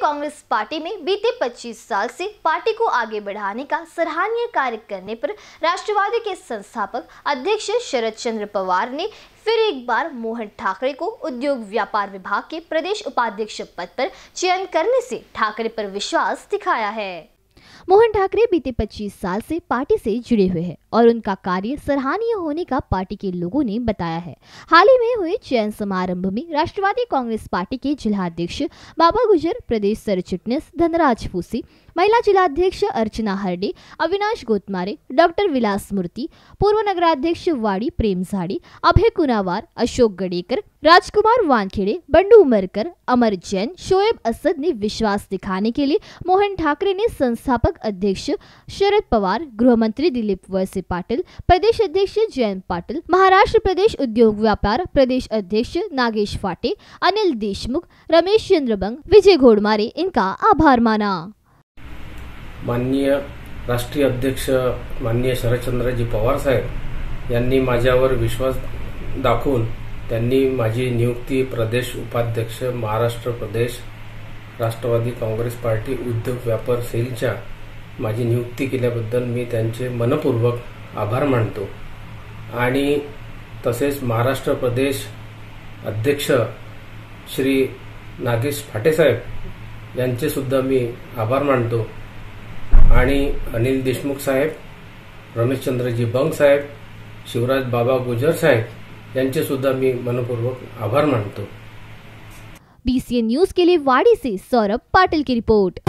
Congress party में बीते 25 साल से पार्टी को आगे बढ़ाने का सराहनीय कार्य करने पर राष्ट्रवादी के संस्थापक अध्यक्ष शरद चंद्र पवार ने फिर एक बार मोहन ठाकरे को उद्योग व्यापार विभाग के प्रदेश उपाध्यक्ष पद पर चयन करने से ठाकरे पर विश्वास दिखाया है। मोहन ठाकरे बीते 25 साल से पार्टी से जुड़े हुए हैं। और उनका कार्य सराहनीय होने का पार्टी के लोगों ने बताया है। हाल ही में हुए चयन समारंभ में राष्ट्रवादी कांग्रेस पार्टी के जिलाध्यक्ष बाबा गुजर, प्रदेश सर चिटनेस धनराज फूसी, महिला जिलाध्यक्ष अर्चना हरडे, अविनाश गोतमारे, डॉक्टर विलास मूर्ति, पूर्व नगराध्यक्ष वाड़ी प्रेम झाड़ी, अभय कुनावार, अशोक गडेकर, राजकुमार वानखेड़े, बंडू उमरकर अमर जैन, शोएब असद ने विश्वास दिखाने के लिए मोहन ठाकरे ने संस्थापक अध्यक्ष शरद पवार गृह मंत्री दिलीप वळसे पाटील प्रदेश अध्यक्ष जयंत पाटील महाराष्ट्र प्रदेश उद्योग व्यापार प्रदेश अध्यक्ष नागेश फाटे अनिल देशमुख रमेश चंद्रबंग विजय घोड़मारे इनका आभार माना। माननीय राष्ट्रीय अध्यक्ष माननीय शरदचंद्रजी पवार साहेब यांनी माझ्यावर विश्वास दाखवून त्यांनी माझी नियुक्ती प्रदेश उपाध्यक्ष महाराष्ट्र प्रदेश राष्ट्रवादी काँग्रेस पार्टी उद्योग व्यापार सेलच्या माझी नियुक्ती केल्याबद्दल मी त्यांचे मनपूर्वक आभार मानतो. आणि तसेच महाराष्ट्र प्रदेश अध्यक्ष श्री नागेश फाटेसाहेब यांचे सुद्धा मी आभार मानतो. आणि अनिल देशमुख साहेब रमेशचंद्रजी बंग साहेब शिवराज बाबा गुजर साहेब यांचे सुद्धा मी मनपूर्वक आभार मानतो. बीसीएन न्यूज के लिए वाड़ी से सौरभ पाटिल की रिपोर्ट।